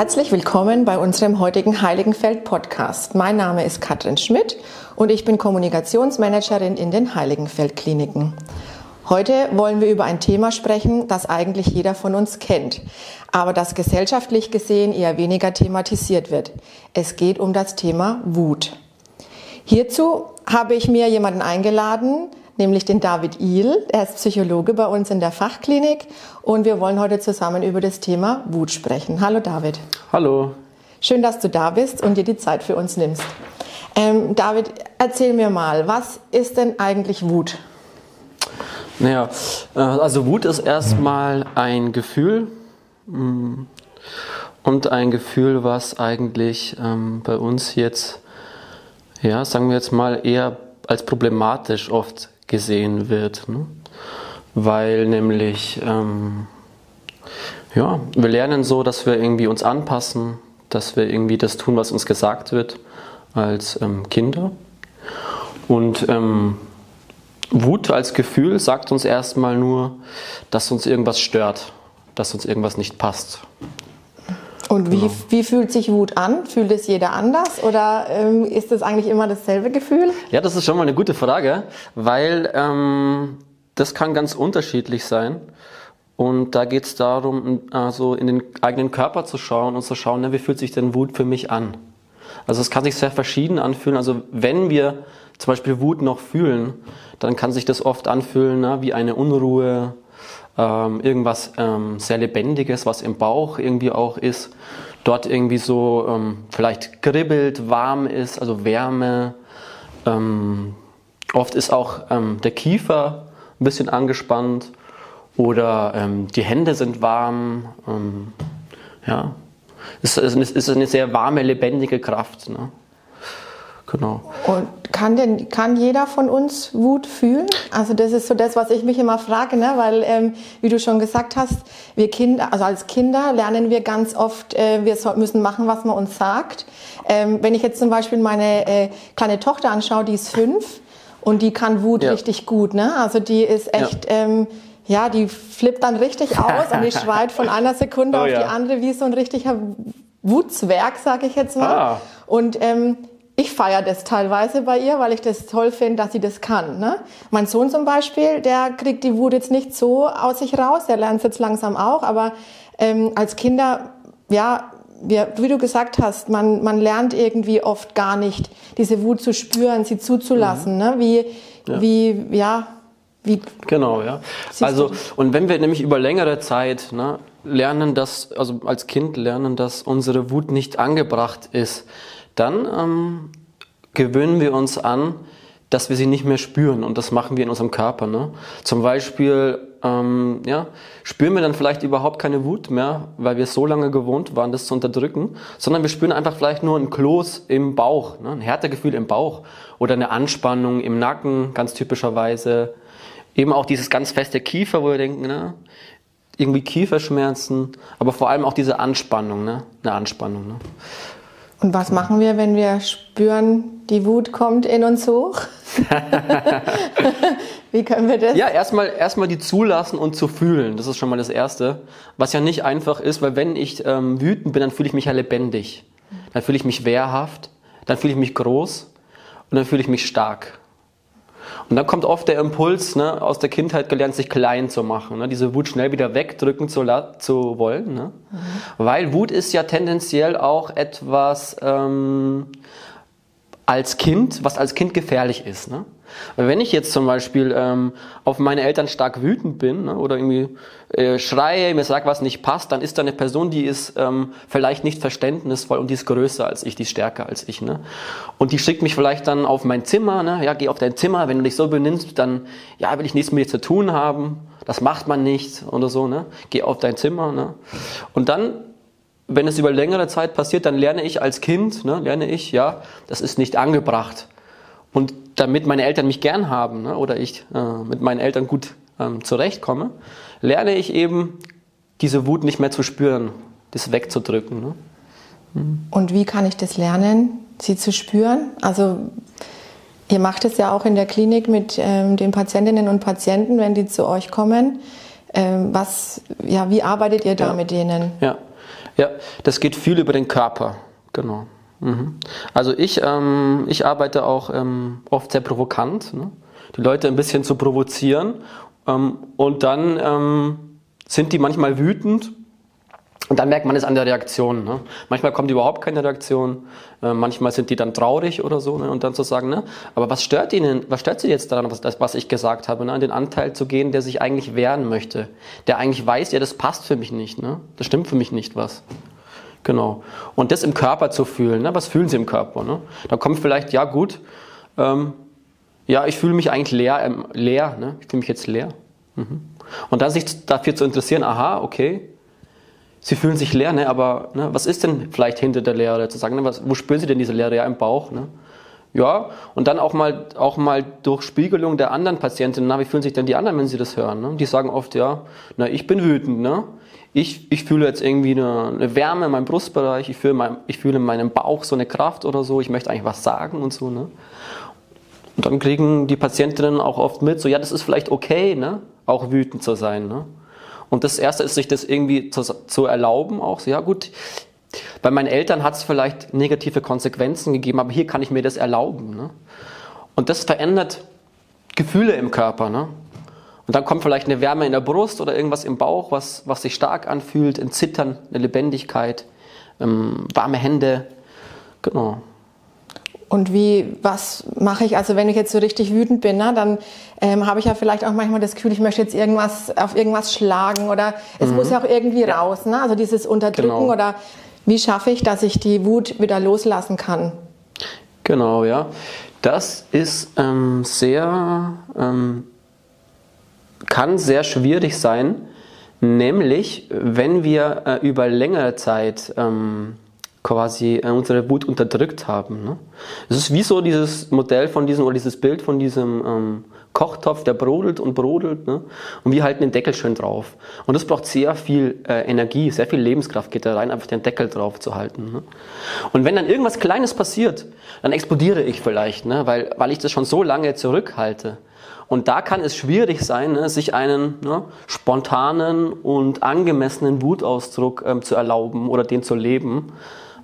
Herzlich willkommen bei unserem heutigen Heiligenfeld Podcast. Mein Name ist Katrin Schmidt und ich bin Kommunikationsmanagerin in den Heiligenfeld Kliniken. Heute wollen wir über ein Thema sprechen, das eigentlich jeder von uns kennt, aber das gesellschaftlich gesehen eher weniger thematisiert wird. Es geht um das Thema Wut. Hierzu habe ich mir jemanden eingeladen, nämlich den David Ihl. Er ist Psychologe bei uns in der Fachklinik und wir wollen heute zusammen über das Thema Wut sprechen. Hallo David. Hallo. Schön, dass du da bist und dir die Zeit für uns nimmst. Ähm, David, erzähl mir mal, was ist denn eigentlich Wut? Naja, äh, also Wut ist erstmal ein Gefühl mm, und ein Gefühl, was eigentlich ähm, bei uns jetzt, ja, sagen wir jetzt mal, eher als problematisch oft gesehen wird. Ne? Weil nämlich, ähm, ja, wir lernen so, dass wir irgendwie uns anpassen, dass wir irgendwie das tun, was uns gesagt wird als ähm, Kinder. Und ähm, Wut als Gefühl sagt uns erstmal nur, dass uns irgendwas stört, dass uns irgendwas nicht passt. Und wie, genau. wie fühlt sich Wut an? Fühlt es jeder anders oder ähm, ist es eigentlich immer dasselbe Gefühl? Ja, das ist schon mal eine gute Frage, weil ähm, das kann ganz unterschiedlich sein. Und da geht es darum, also in den eigenen Körper zu schauen und zu schauen, na, wie fühlt sich denn Wut für mich an? Also es kann sich sehr verschieden anfühlen. Also wenn wir zum Beispiel Wut noch fühlen, dann kann sich das oft anfühlen na, wie eine Unruhe, ähm, irgendwas ähm, sehr Lebendiges, was im Bauch irgendwie auch ist, dort irgendwie so ähm, vielleicht kribbelt, warm ist, also Wärme. Ähm, oft ist auch ähm, der Kiefer ein bisschen angespannt oder ähm, die Hände sind warm. ja, es ist eine sehr warme, lebendige Kraft. Ne? Genau. Und kann denn kann jeder von uns Wut fühlen? Also das ist so das, was ich mich immer frage, ne? weil ähm, wie du schon gesagt hast, wir Kinder, also als Kinder lernen wir ganz oft, äh, wir müssen machen, was man uns sagt. Ähm, wenn ich jetzt zum Beispiel meine äh, kleine Tochter anschaue, die ist fünf und die kann Wut ja. richtig gut, ne? Also die ist echt ja. ähm, ja, die flippt dann richtig aus und die schreit von einer Sekunde oh, auf ja. die andere wie so ein richtiger Wutzwerg, sag ich jetzt mal. Ah. Und ähm, ich feiere das teilweise bei ihr, weil ich das toll finde, dass sie das kann. Ne? Mein Sohn zum Beispiel, der kriegt die Wut jetzt nicht so aus sich raus, der lernt es jetzt langsam auch, aber ähm, als Kinder, ja, wir, wie du gesagt hast, man, man lernt irgendwie oft gar nicht, diese Wut zu spüren, sie zuzulassen. Mhm. Ne? Wie, ja. wie, ja, wie. Genau, ja. Also, und wenn wir nämlich über längere Zeit ne, lernen, dass, also als Kind lernen, dass unsere Wut nicht angebracht ist, dann ähm, gewöhnen wir uns an, dass wir sie nicht mehr spüren und das machen wir in unserem Körper. Ne? Zum Beispiel ähm, ja, spüren wir dann vielleicht überhaupt keine Wut mehr, weil wir so lange gewohnt waren, das zu unterdrücken, sondern wir spüren einfach vielleicht nur ein Kloß im Bauch, ne? ein Härtegefühl im Bauch oder eine Anspannung im Nacken, ganz typischerweise. Eben auch dieses ganz feste Kiefer, wo wir denken, ne? irgendwie Kieferschmerzen, aber vor allem auch diese Anspannung, ne? eine Anspannung. Ne? Und was machen wir, wenn wir spüren, die Wut kommt in uns hoch? Wie können wir das? Ja, erstmal erstmal die zulassen und zu fühlen. Das ist schon mal das Erste. Was ja nicht einfach ist, weil wenn ich ähm, wütend bin, dann fühle ich mich ja lebendig. Dann fühle ich mich wehrhaft, dann fühle ich mich groß und dann fühle ich mich stark. Und dann kommt oft der Impuls, ne, aus der Kindheit gelernt, sich klein zu machen, ne, diese Wut schnell wieder wegdrücken zu, zu wollen. Ne? Mhm. Weil Wut ist ja tendenziell auch etwas ähm, als Kind, was als Kind gefährlich ist. Ne? Wenn ich jetzt zum Beispiel ähm, auf meine Eltern stark wütend bin ne, oder irgendwie äh, schreie, mir sagt, was nicht passt, dann ist da eine Person, die ist ähm, vielleicht nicht verständnisvoll und die ist größer als ich, die ist stärker als ich. Ne? Und die schickt mich vielleicht dann auf mein Zimmer, ne? ja, geh auf dein Zimmer, wenn du dich so benimmst, dann ja, will ich nichts mit dir zu tun haben, das macht man nicht oder so, ne? geh auf dein Zimmer. Ne? Und dann wenn es über längere Zeit passiert, dann lerne ich als Kind, ne, lerne ich, ja, das ist nicht angebracht. Und damit meine Eltern mich gern haben ne, oder ich äh, mit meinen Eltern gut ähm, zurechtkomme, lerne ich eben diese Wut nicht mehr zu spüren, das wegzudrücken. Ne? Mhm. Und wie kann ich das lernen, sie zu spüren? Also ihr macht es ja auch in der Klinik mit ähm, den Patientinnen und Patienten, wenn die zu euch kommen. Ähm, was, ja, wie arbeitet ihr da ja. mit denen? Ja, Ja, das geht viel über den Körper, genau. Mhm. Also ich, ähm, ich arbeite auch ähm, oft sehr provokant, ne? die Leute ein bisschen zu provozieren ähm, und dann ähm, sind die manchmal wütend und dann merkt man es an der Reaktion. Ne? Manchmal kommt überhaupt keine Reaktion, äh, manchmal sind die dann traurig oder so. Ne? Und dann zu sagen, ne? aber was stört Ihnen, was stört Sie jetzt daran, was, was ich gesagt habe, ne? an den Anteil zu gehen, der sich eigentlich wehren möchte, der eigentlich weiß, ja, das passt für mich nicht, ne? das stimmt für mich nicht was. Genau. Und das im Körper zu fühlen, ne? was fühlen Sie im Körper? Ne? Da kommt vielleicht, ja gut, ähm, ja, ich fühle mich eigentlich leer, ähm, leer ne? ich fühle mich jetzt leer. Mhm. Und dann sich dafür zu interessieren, aha, okay, Sie fühlen sich leer, ne? aber ne, was ist denn vielleicht hinter der Leere? Zu sagen, ne, was, wo spüren Sie denn diese Leere? Ja, im Bauch. Ne? Ja, und dann auch mal, auch mal durch Spiegelung der anderen Patientinnen, wie fühlen sich denn die anderen, wenn sie das hören? Ne? Die sagen oft, ja, na, ich bin wütend, ne? Ich, ich fühle jetzt irgendwie eine, eine Wärme in meinem Brustbereich, ich fühle, mein, ich fühle in meinem Bauch so eine Kraft oder so, ich möchte eigentlich was sagen und so, ne? Und dann kriegen die Patientinnen auch oft mit, so, ja, das ist vielleicht okay, ne? Auch wütend zu sein, ne? Und das Erste ist, sich das irgendwie zu, zu erlauben, auch so, ja gut, bei meinen Eltern hat es vielleicht negative Konsequenzen gegeben, aber hier kann ich mir das erlauben. Ne? Und das verändert Gefühle im Körper. Ne? Und dann kommt vielleicht eine Wärme in der Brust oder irgendwas im Bauch, was, was sich stark anfühlt, ein Zittern, eine Lebendigkeit, ähm, warme Hände. Genau. Und wie, was mache ich? Also wenn ich jetzt so richtig wütend bin, ne, dann ähm, habe ich ja vielleicht auch manchmal das Gefühl, ich möchte jetzt irgendwas auf irgendwas schlagen oder es mhm. muss ja auch irgendwie ja. raus. Ne? Also dieses Unterdrücken genau. oder wie schaffe ich, dass ich die Wut wieder loslassen kann? Genau, ja. Das ist ähm, sehr, ähm, kann sehr schwierig sein, nämlich wenn wir äh, über längere Zeit ähm, quasi äh, unsere Wut unterdrückt haben. Ne? Es ist wie so dieses Modell von diesem oder dieses Bild von diesem ähm, Kochtopf, der brodelt und brodelt ne? und wir halten den Deckel schön drauf. Und das braucht sehr viel äh, Energie, sehr viel Lebenskraft geht da rein, einfach den Deckel drauf zu halten. Ne? Und wenn dann irgendwas Kleines passiert, dann explodiere ich vielleicht, ne? weil, weil ich das schon so lange zurückhalte. Und da kann es schwierig sein, ne, sich einen ne, spontanen und angemessenen Wutausdruck ähm, zu erlauben oder den zu leben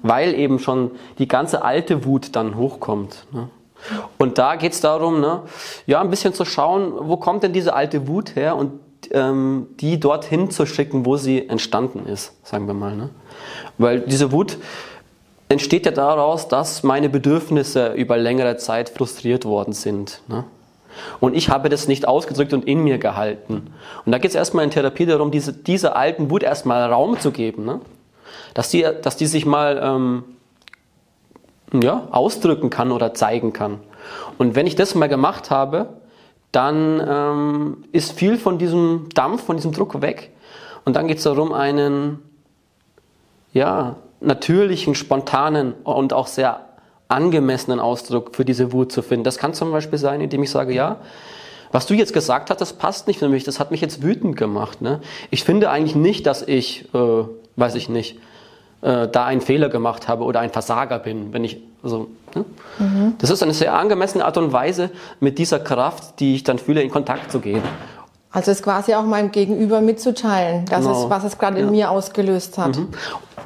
weil eben schon die ganze alte Wut dann hochkommt. Ne? Und da geht es darum, ne, ja, ein bisschen zu schauen, wo kommt denn diese alte Wut her und ähm, die dorthin zu schicken, wo sie entstanden ist, sagen wir mal. Ne? Weil diese Wut entsteht ja daraus, dass meine Bedürfnisse über längere Zeit frustriert worden sind. Ne? Und ich habe das nicht ausgedrückt und in mir gehalten. Und da geht es erstmal in Therapie darum, diese, dieser alten Wut erstmal Raum zu geben. Ne? dass die, dass die sich mal ähm, ja, ausdrücken kann oder zeigen kann. Und wenn ich das mal gemacht habe, dann ähm, ist viel von diesem Dampf, von diesem Druck weg. Und dann geht es darum, einen ja, natürlichen, spontanen und auch sehr angemessenen Ausdruck für diese Wut zu finden. Das kann zum Beispiel sein, indem ich sage, ja, was du jetzt gesagt hast, das passt nicht für mich, das hat mich jetzt wütend gemacht. Ne? Ich finde eigentlich nicht, dass ich, äh, weiß ich nicht, äh, da einen Fehler gemacht habe oder ein Versager bin, wenn ich also, ne? mhm. Das ist eine sehr angemessene Art und Weise, mit dieser Kraft, die ich dann fühle, in Kontakt zu gehen. Also es quasi auch meinem Gegenüber mitzuteilen, das genau. ist, was es gerade ja. in mir ausgelöst hat. Mhm.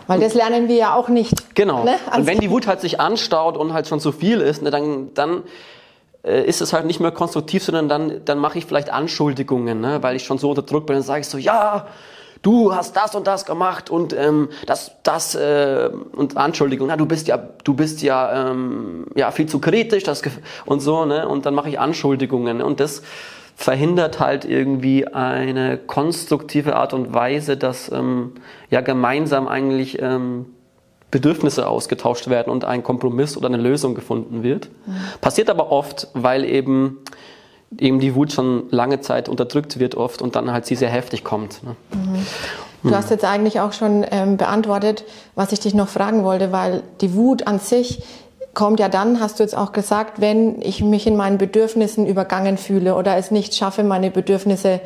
Weil das lernen wir ja auch nicht. Genau. Ne? Und wenn die Wut halt sich anstaut und halt schon zu viel ist, ne, dann, dann äh, ist es halt nicht mehr konstruktiv, sondern dann, dann mache ich vielleicht Anschuldigungen, ne, weil ich schon so unter Druck bin, dann sage ich so, ja, du hast das und das gemacht und ähm, das, das äh, und Anschuldigung, na, du bist ja, du bist ja, ähm, ja viel zu kritisch, das und so, ne? Und dann mache ich Anschuldigungen und das verhindert halt irgendwie eine konstruktive Art und Weise, dass ähm, ja gemeinsam eigentlich ähm, Bedürfnisse ausgetauscht werden und ein Kompromiss oder eine Lösung gefunden wird. Mhm. Passiert aber oft, weil eben eben die Wut schon lange Zeit unterdrückt wird oft und dann halt sie sehr heftig kommt. Ne? Mhm. Du hast jetzt eigentlich auch schon ähm, beantwortet, was ich dich noch fragen wollte, weil die Wut an sich kommt ja dann, hast du jetzt auch gesagt, wenn ich mich in meinen Bedürfnissen übergangen fühle oder es nicht schaffe, meine Bedürfnisse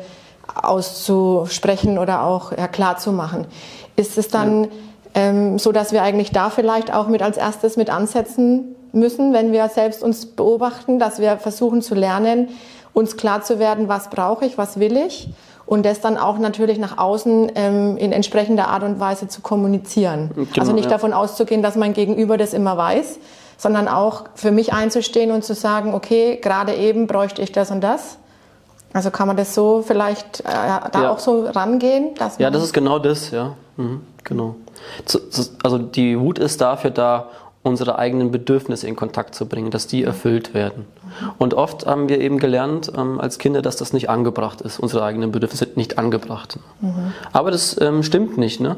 auszusprechen oder auch ja, klar zu machen. Ist es dann ja. ähm, so, dass wir eigentlich da vielleicht auch mit als erstes mit ansetzen müssen, wenn wir selbst uns beobachten, dass wir versuchen zu lernen, uns klar zu werden, was brauche ich, was will ich und das dann auch natürlich nach außen ähm, in entsprechender Art und Weise zu kommunizieren. Genau, also nicht ja. davon auszugehen, dass mein Gegenüber das immer weiß, sondern auch für mich einzustehen und zu sagen, okay, gerade eben bräuchte ich das und das. Also kann man das so vielleicht äh, da ja. auch so rangehen? ja, das ist genau das, ja. Mhm, genau. Also die Wut ist dafür da, unsere eigenen Bedürfnisse in Kontakt zu bringen, dass die erfüllt werden. Und oft haben wir eben gelernt ähm, als Kinder, dass das nicht angebracht ist. Unsere eigenen Bedürfnisse sind nicht angebracht. Mhm. Aber das ähm, stimmt nicht. Ne?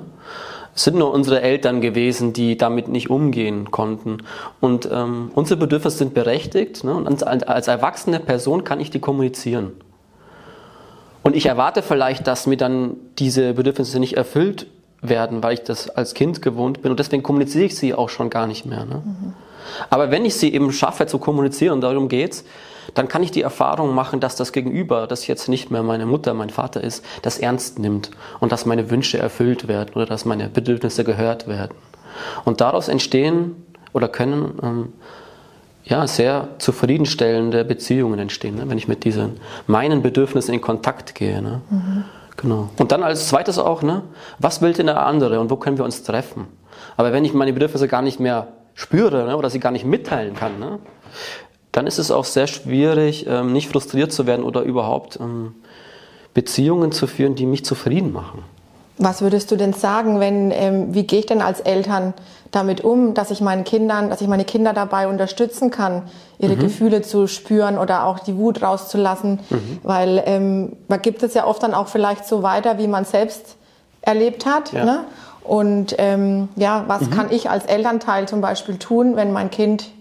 Es sind nur unsere Eltern gewesen, die damit nicht umgehen konnten. Und ähm, unsere Bedürfnisse sind berechtigt. Ne? Und als, als erwachsene Person kann ich die kommunizieren. Und ich erwarte vielleicht, dass mir dann diese Bedürfnisse nicht erfüllt werden, weil ich das als Kind gewohnt bin und deswegen kommuniziere ich sie auch schon gar nicht mehr. Ne? Mhm. Aber wenn ich sie eben schaffe zu kommunizieren, darum geht's, dann kann ich die Erfahrung machen, dass das Gegenüber, das jetzt nicht mehr meine Mutter, mein Vater ist, das ernst nimmt und dass meine Wünsche erfüllt werden oder dass meine Bedürfnisse gehört werden. Und daraus entstehen oder können ähm, ja, sehr zufriedenstellende Beziehungen entstehen, ne? wenn ich mit diesen meinen Bedürfnissen in Kontakt gehe. Ne? Mhm. Genau. Und dann als zweites auch, ne, was will denn der andere und wo können wir uns treffen? Aber wenn ich meine Bedürfnisse gar nicht mehr spüre ne, oder sie gar nicht mitteilen kann, ne, dann ist es auch sehr schwierig, ähm, nicht frustriert zu werden oder überhaupt ähm, Beziehungen zu führen, die mich zufrieden machen. Was würdest du denn sagen, wenn, ähm, wie gehe ich denn als Eltern damit um, dass ich meinen Kindern, dass ich meine Kinder dabei unterstützen kann, ihre mhm. Gefühle zu spüren oder auch die Wut rauszulassen? Mhm. Weil ähm, man gibt es ja oft dann auch vielleicht so weiter, wie man selbst erlebt hat. Ja. Ne? Und ähm, ja, was mhm. kann ich als Elternteil zum Beispiel tun, wenn mein Kind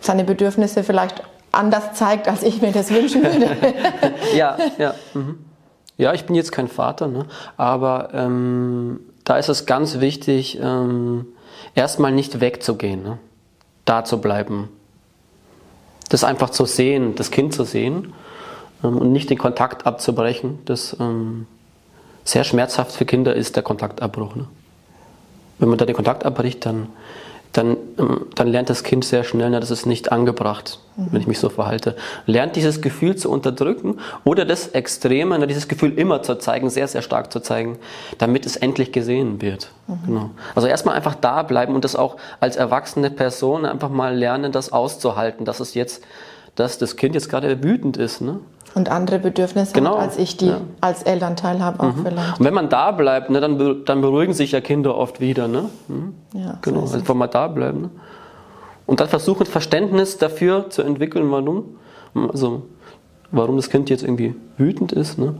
seine Bedürfnisse vielleicht anders zeigt, als ich mir das wünschen würde? ja, ja. Mhm. Ja, ich bin jetzt kein Vater, ne? aber ähm, da ist es ganz wichtig, ähm, erstmal nicht wegzugehen, ne? da zu bleiben. Das einfach zu sehen, das Kind zu sehen ähm, und nicht den Kontakt abzubrechen. Das ähm, sehr schmerzhaft für Kinder ist der Kontaktabbruch. Ne? Wenn man da den Kontakt abbricht, dann dann, ähm, dann lernt das Kind sehr schnell, na, das ist nicht angebracht, mhm. wenn ich mich so verhalte. Lernt dieses Gefühl zu unterdrücken oder das Extreme, na, dieses Gefühl immer zu zeigen, sehr, sehr stark zu zeigen, damit es endlich gesehen wird. Mhm. Genau. Also erstmal einfach da bleiben und das auch als erwachsene Person einfach mal lernen, das auszuhalten, dass es jetzt, dass das Kind jetzt gerade wütend ist. Ne? Und andere Bedürfnisse genau. hat, als ich die ja. als Elternteil habe auch mhm. vielleicht. Und wenn man da bleibt, ne, dann, dann beruhigen sich ja Kinder oft wieder. Ne? Mhm. Ja, genau, so einfach mal da bleiben. Ne? Und dann versuchen, Verständnis dafür zu entwickeln, warum, also, warum das Kind jetzt irgendwie wütend ist. Ne?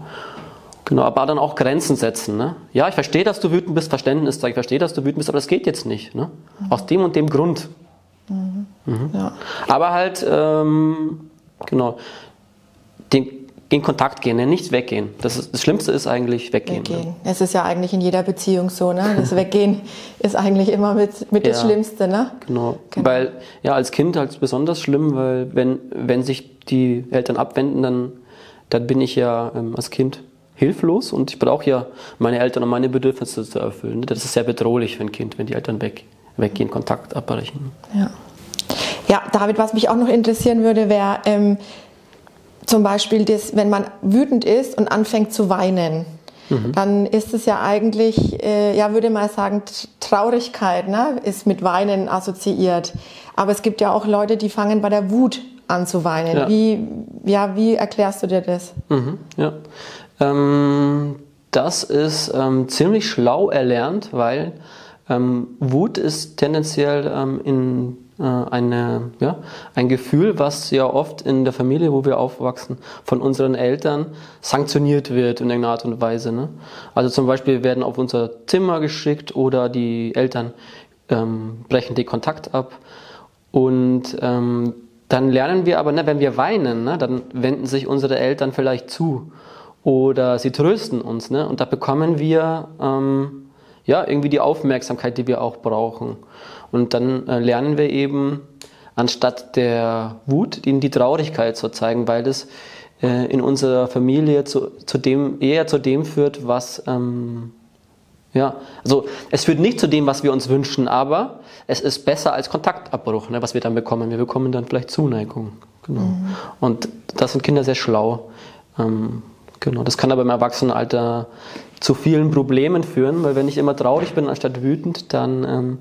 Genau, aber dann auch Grenzen setzen. Ne? Ja, ich verstehe, dass du wütend bist, Verständnis, ich verstehe, dass du wütend bist, aber das geht jetzt nicht. Ne? Mhm. Aus dem und dem Grund. Mhm. Ja. Aber halt, ähm, genau, den, in Kontakt gehen, ne? nicht weggehen. Das, ist, das Schlimmste ist eigentlich weggehen. weggehen. Ne? Es ist ja eigentlich in jeder Beziehung so, ne? Das Weggehen ist eigentlich immer mit, mit ja, das Schlimmste, ne? Genau. genau. Weil ja als Kind halt besonders schlimm, weil wenn, wenn sich die Eltern abwenden, dann, dann bin ich ja ähm, als Kind hilflos und ich brauche ja meine Eltern, um meine Bedürfnisse zu erfüllen. Ne? Das ist sehr bedrohlich für ein Kind, wenn die Eltern weg, weggehen, Kontakt abbrechen. Ja. Ja, David, was mich auch noch interessieren würde, wäre, ähm, zum Beispiel, das, wenn man wütend ist und anfängt zu weinen, mhm. dann ist es ja eigentlich, äh, ja, würde man sagen, Traurigkeit ne, ist mit Weinen assoziiert. Aber es gibt ja auch Leute, die fangen bei der Wut an zu weinen. Ja. Wie, ja, wie erklärst du dir das? Mhm, ja. Ähm, das ist ähm, ziemlich schlau erlernt, weil ähm, Wut ist tendenziell ähm, in eine, ja, ein Gefühl, was ja oft in der Familie, wo wir aufwachsen, von unseren Eltern sanktioniert wird in irgendeiner Art und Weise. Ne? Also zum Beispiel werden auf unser Zimmer geschickt oder die Eltern ähm, brechen den Kontakt ab und ähm, dann lernen wir aber, ne, wenn wir weinen, ne, dann wenden sich unsere Eltern vielleicht zu oder sie trösten uns. Ne, und da bekommen wir ähm, ja irgendwie die Aufmerksamkeit, die wir auch brauchen. Und dann äh, lernen wir eben, anstatt der Wut, ihnen die Traurigkeit zu zeigen, weil das äh, in unserer Familie zu, zu dem, eher zu dem führt, was, ähm, ja, also es führt nicht zu dem, was wir uns wünschen, aber es ist besser als Kontaktabbruch, ne, was wir dann bekommen. Wir bekommen dann vielleicht Zuneigung. Genau. Mhm. Und das sind Kinder sehr schlau. Ähm, Genau, das kann aber im Erwachsenenalter zu vielen Problemen führen, weil wenn ich immer traurig bin anstatt wütend, dann, ähm,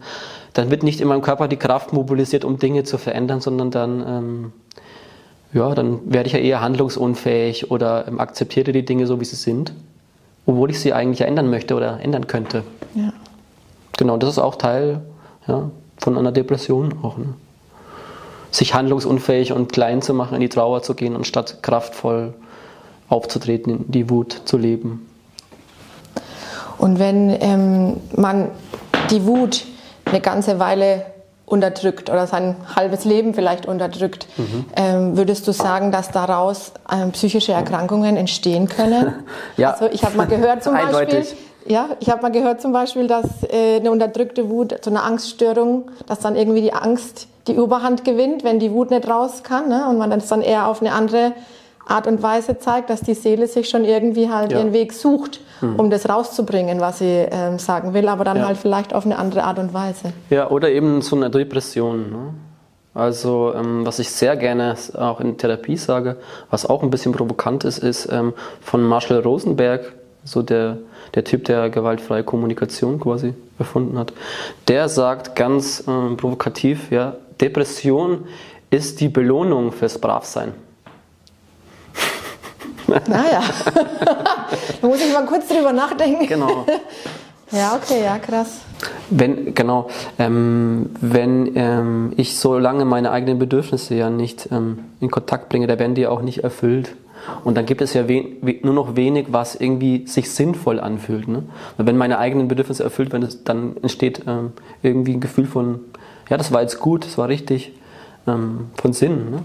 dann wird nicht in meinem Körper die Kraft mobilisiert, um Dinge zu verändern, sondern dann, ähm, ja, dann werde ich ja eher handlungsunfähig oder ähm, akzeptiere die Dinge so, wie sie sind, obwohl ich sie eigentlich ändern möchte oder ändern könnte. Ja. Genau, das ist auch Teil ja, von einer Depression auch. Ne? Sich handlungsunfähig und klein zu machen, in die Trauer zu gehen, anstatt kraftvoll aufzutreten, in die Wut zu leben. Und wenn ähm, man die Wut eine ganze Weile unterdrückt oder sein halbes Leben vielleicht unterdrückt, mhm. ähm, würdest du sagen, dass daraus ähm, psychische Erkrankungen entstehen können? ja. Also ich habe mal gehört zum Beispiel, ja, ich habe mal gehört zum Beispiel, dass äh, eine unterdrückte Wut zu einer Angststörung, dass dann irgendwie die Angst die Überhand gewinnt, wenn die Wut nicht raus kann ne? und man das dann eher auf eine andere Art und Weise zeigt, dass die Seele sich schon irgendwie halt ja. ihren Weg sucht, hm. um das rauszubringen, was sie ähm, sagen will, aber dann ja. halt vielleicht auf eine andere Art und Weise. Ja, oder eben so eine Depression. Ne? Also, ähm, was ich sehr gerne auch in Therapie sage, was auch ein bisschen provokant ist, ist ähm, von Marshall Rosenberg, so der, der Typ, der gewaltfreie Kommunikation quasi erfunden hat. Der sagt ganz ähm, provokativ, ja, Depression ist die Belohnung fürs Bravsein. Naja, da muss ich mal kurz drüber nachdenken. Genau. Ja, okay, ja, krass. Wenn, genau, ähm, wenn ähm, ich so lange meine eigenen Bedürfnisse ja nicht ähm, in Kontakt bringe, da werden die auch nicht erfüllt. Und dann gibt es ja nur noch wenig, was irgendwie sich sinnvoll anfühlt. Ne? Weil wenn meine eigenen Bedürfnisse erfüllt werden, dann entsteht ähm, irgendwie ein Gefühl von, ja, das war jetzt gut, das war richtig, ähm, von Sinn. Ne?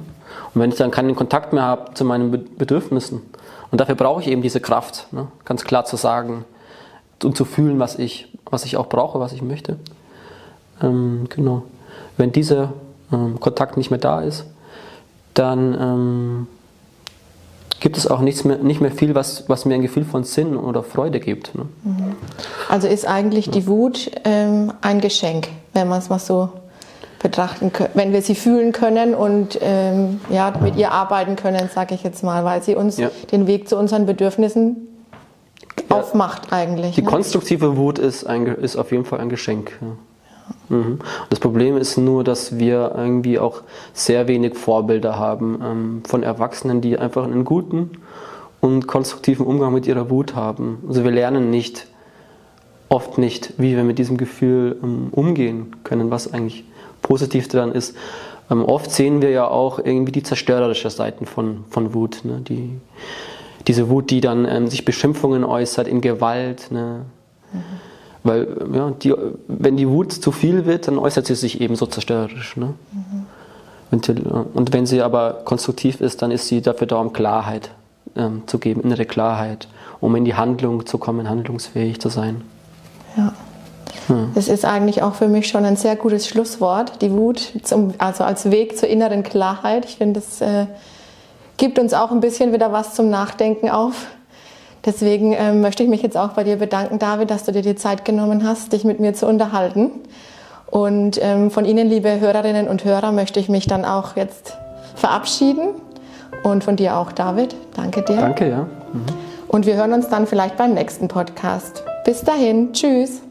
Und wenn ich dann keinen Kontakt mehr habe zu meinen Bedürfnissen, und dafür brauche ich eben diese Kraft, ne? ganz klar zu sagen und zu fühlen, was ich, was ich auch brauche, was ich möchte. Ähm, genau. Wenn dieser ähm, Kontakt nicht mehr da ist, dann ähm, gibt es auch nichts mehr, nicht mehr viel, was, was mir ein Gefühl von Sinn oder Freude gibt. Ne? Mhm. Also ist eigentlich die Wut ähm, ein Geschenk, wenn man es mal so betrachten können, wenn wir sie fühlen können und ähm, ja, mit ihr arbeiten können, sage ich jetzt mal, weil sie uns ja. den Weg zu unseren Bedürfnissen ja. aufmacht eigentlich. Die ne? konstruktive Wut ist, ein, ist auf jeden Fall ein Geschenk. Ja. Mhm. Das Problem ist nur, dass wir irgendwie auch sehr wenig Vorbilder haben ähm, von Erwachsenen, die einfach einen guten und konstruktiven Umgang mit ihrer Wut haben. Also wir lernen nicht, oft nicht, wie wir mit diesem Gefühl ähm, umgehen können, was eigentlich positiv daran ist, ähm, oft sehen wir ja auch irgendwie die zerstörerische Seiten von, von Wut. Ne? Die, diese Wut, die dann ähm, sich Beschimpfungen äußert, in Gewalt. Ne? Mhm. Weil, ja, die, wenn die Wut zu viel wird, dann äußert sie sich eben so zerstörerisch. Ne? Mhm. Und, und, wenn sie aber konstruktiv ist, dann ist sie dafür da, um Klarheit ähm, zu geben, innere Klarheit, um in die Handlung zu kommen, handlungsfähig zu sein. Hm. Das ist eigentlich auch für mich schon ein sehr gutes Schlusswort, die Wut, zum, also als Weg zur inneren Klarheit. Ich finde, das äh, gibt uns auch ein bisschen wieder was zum Nachdenken auf. Deswegen äh, möchte ich mich jetzt auch bei dir bedanken, David, dass du dir die Zeit genommen hast, dich mit mir zu unterhalten. Und ähm, von Ihnen, liebe Hörerinnen und Hörer, möchte ich mich dann auch jetzt verabschieden. Und von dir auch, David. Danke dir. Danke, ja. Mhm. Und wir hören uns dann vielleicht beim nächsten Podcast. Bis dahin, tschüss.